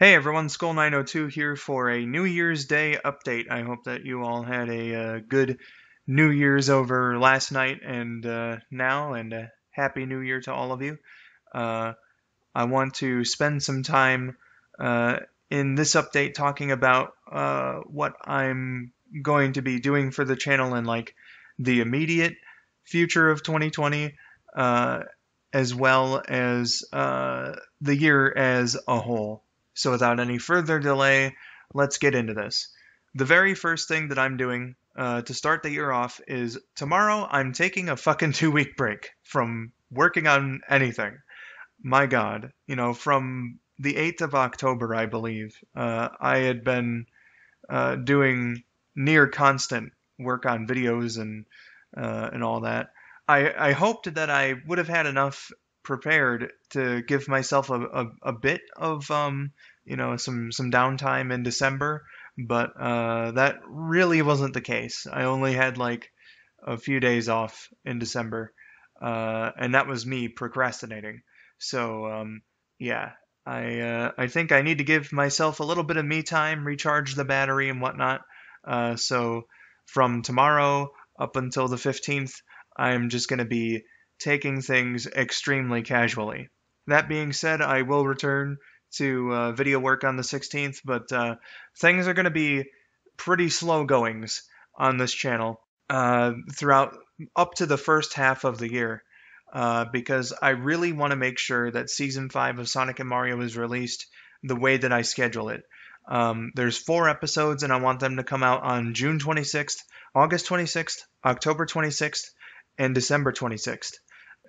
Hey everyone, Skull902 here for a New Year's Day update. I hope that you all had a uh, good New Year's over last night and uh, now, and a Happy New Year to all of you. Uh, I want to spend some time uh, in this update talking about uh, what I'm going to be doing for the channel in like the immediate future of 2020, uh, as well as the year as a whole. So without any further delay, let's get into this. The very first thing that I'm doing uh, to start the year off is tomorrow I'm taking a fucking two week break from working on anything. My God, you know, from the 8th of October, I believe, uh, I had been uh, doing near constant work on videos and uh, and all that. I, I hoped that I would have had enough prepared to give myself a, a, a bit of um, you know some some downtime in December, but uh, that really wasn't the case. I only had like a few days off in December, uh, and that was me procrastinating. So um, yeah, I uh, I think I need to give myself a little bit of me time, recharge the battery and whatnot. Uh, so from tomorrow up until the 15th, I'm just going to be taking things extremely casually. That being said, I will return to uh, video work on the 16th, but uh, things are going to be pretty slow goings on this channel uh, throughout up to the first half of the year. Uh, because I really want to make sure that season five of Sonic and Mario is released the way that I schedule it. Um, there's four episodes, and I want them to come out on June 26th, August 26th, October 26th, and December 26th.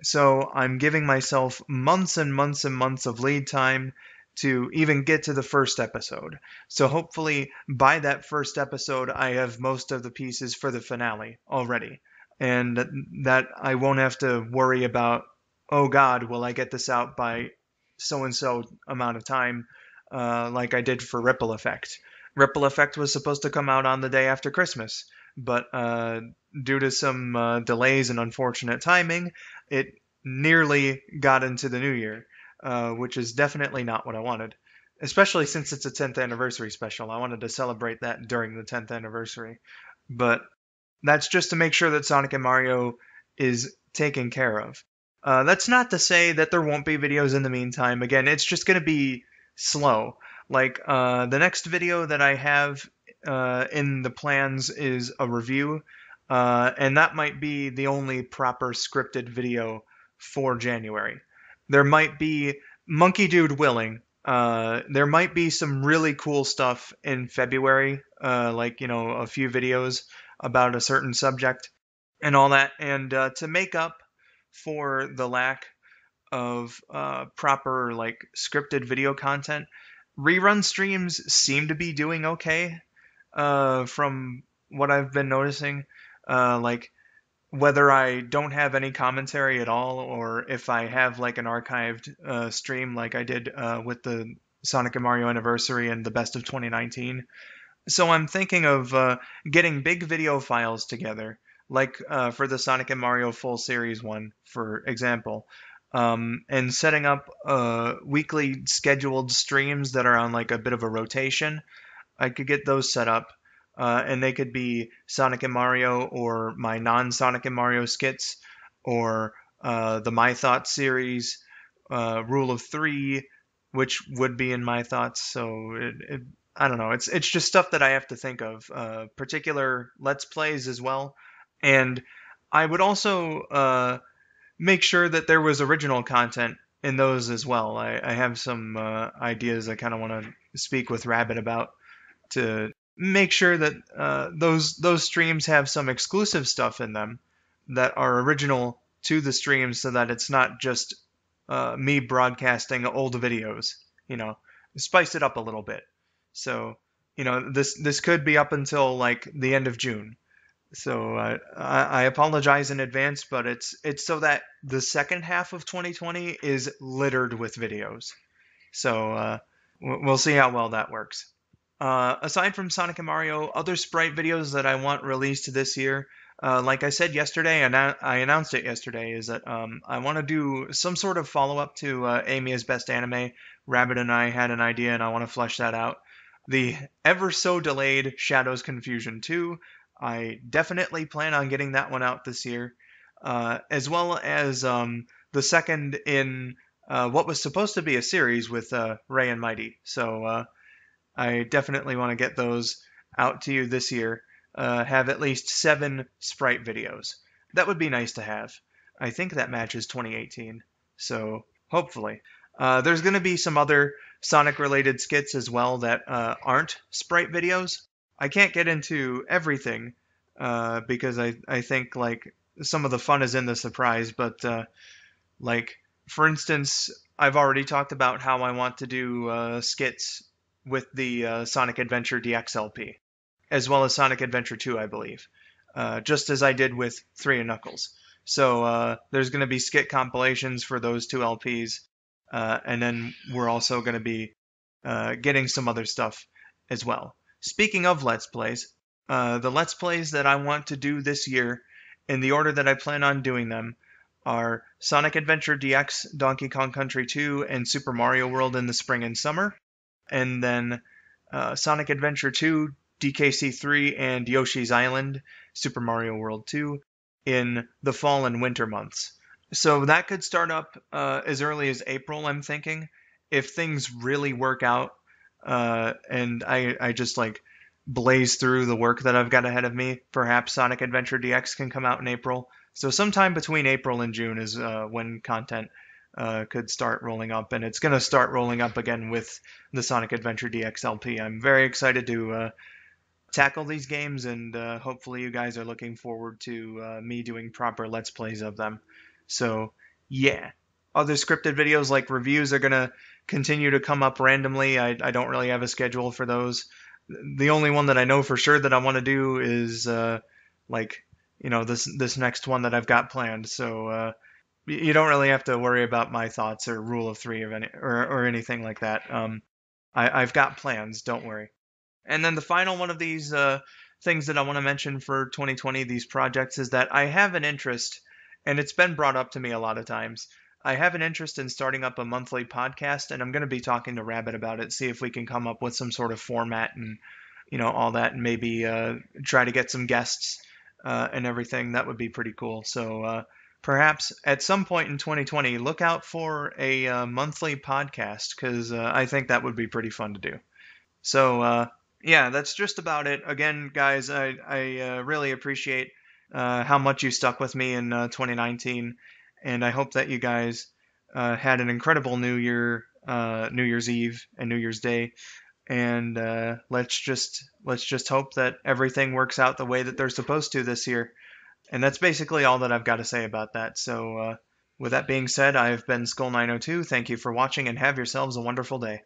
So I'm giving myself months and months and months of lead time to even get to the first episode. So hopefully by that first episode, I have most of the pieces for the finale already. And that I won't have to worry about, oh God, will I get this out by so and so amount of time, uh, like I did for Ripple Effect. Ripple Effect was supposed to come out on the day after Christmas, but uh, due to some uh, delays and unfortunate timing, it nearly got into the new year. Uh, which is definitely not what I wanted. Especially since it's a 10th anniversary special. I wanted to celebrate that during the 10th anniversary. But that's just to make sure that Sonic and Mario is taken care of. Uh, that's not to say that there won't be videos in the meantime. Again, it's just going to be slow. Like, uh, the next video that I have uh, in the plans is a review, uh, and that might be the only proper scripted video for January there might be Monkey Dude willing. Uh, there might be some really cool stuff in February, uh, like you know a few videos about a certain subject and all that. And uh, to make up for the lack of uh, proper like scripted video content, rerun streams seem to be doing okay uh, from what I've been noticing. Uh, like whether I don't have any commentary at all, or if I have like an archived uh, stream like I did uh, with the Sonic and Mario anniversary and the best of 2019. So I'm thinking of uh, getting big video files together, like uh, for the Sonic and Mario full series one, for example, um, and setting up uh, weekly scheduled streams that are on like a bit of a rotation. I could get those set up uh, and they could be Sonic and Mario or my non-Sonic and Mario skits or uh, the My Thoughts series, uh, Rule of Three, which would be in My Thoughts. So it, it, I don't know. It's it's just stuff that I have to think of. Uh, particular Let's Plays as well, and I would also uh, make sure that there was original content in those as well. I, I have some uh, ideas I kind of want to speak with Rabbit about to make sure that uh, those those streams have some exclusive stuff in them that are original to the stream, so that it's not just uh, me broadcasting old videos. You know, spice it up a little bit. So you know this this could be up until like the end of June. So uh, I, I apologize in advance, but it's it's so that the second half of 2020 is littered with videos. So uh, we'll see how well that works. Uh, aside from Sonic and Mario, other sprite videos that I want released this year, uh, like I said yesterday, and I announced it yesterday, is that um, I want to do some sort of follow up to uh, Amiya's Best Anime. Rabbit and I had an idea, and I want to flesh that out. The ever so delayed Shadows Confusion 2. I definitely plan on getting that one out this year, uh, as well as um, the second in uh, what was supposed to be a series with uh, Ray and Mighty. So uh, I definitely want to get those out to you this year uh, have at least seven sprite videos. That would be nice to have. I think that matches 2018, so hopefully. Uh, there's going to be some other Sonic related skits as well that uh, aren't sprite videos. I can't get into everything uh, because I, I think like some of the fun is in the surprise, but uh, like for instance, I've already talked about how I want to do uh, skits with the uh, Sonic Adventure DXLP as well as Sonic Adventure 2, I believe, uh, just as I did with 3 and Knuckles. So uh, there's going to be skit compilations for those two LPs, uh, and then we're also going to be uh, getting some other stuff as well. Speaking of Let's Plays, uh, the Let's Plays that I want to do this year, in the order that I plan on doing them, are Sonic Adventure DX, Donkey Kong Country 2, and Super Mario World in the spring and summer, and then uh, Sonic Adventure 2, DKC3 and Yoshi's Island, Super Mario World 2, in the fall and winter months. So that could start up uh, as early as April, I'm thinking, if things really work out uh, and I, I just like blaze through the work that I've got ahead of me. Perhaps Sonic Adventure DX can come out in April. So sometime between April and June is uh, when content uh, could start rolling up, and it's going to start rolling up again with the Sonic Adventure DXLP. I'm very excited to uh, tackle these games, and uh, hopefully you guys are looking forward to uh, me doing proper Let's Plays of them. So, yeah. Other scripted videos like reviews are going to continue to come up randomly. I, I don't really have a schedule for those. The only one that I know for sure that I want to do is uh, like you know this this next one that I've got planned. So uh, you don't really have to worry about my thoughts or rule of three or any or, or anything like that. Um, I, I've got plans. Don't worry. And then the final one of these uh, things that I want to mention for 2020, these projects, is that I have an interest, and it's been brought up to me a lot of times. I have an interest in starting up a monthly podcast, and I'm going to be talking to Rabbit about it, see if we can come up with some sort of format and you know all that, and maybe uh, try to get some guests uh, and everything. That would be pretty cool. So uh, perhaps at some point in 2020, look out for a uh, monthly podcast because uh, I think that would be pretty fun to do. So uh, yeah, that's just about it. Again, guys, I, I uh, really appreciate uh, how much you stuck with me in uh, 2019, and I hope that you guys had an incredible New Year, New Year's Eve, and New Year's Day. And let's just let's just hope that everything works out the way that they're supposed to this year. And that's basically all that I've got to say about that. So, uh, with that being said, I've been Skull902. Thank you for watching, and have yourselves a wonderful day.